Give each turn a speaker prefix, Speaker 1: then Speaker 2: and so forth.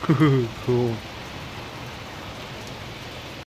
Speaker 1: 흐흐흐. 그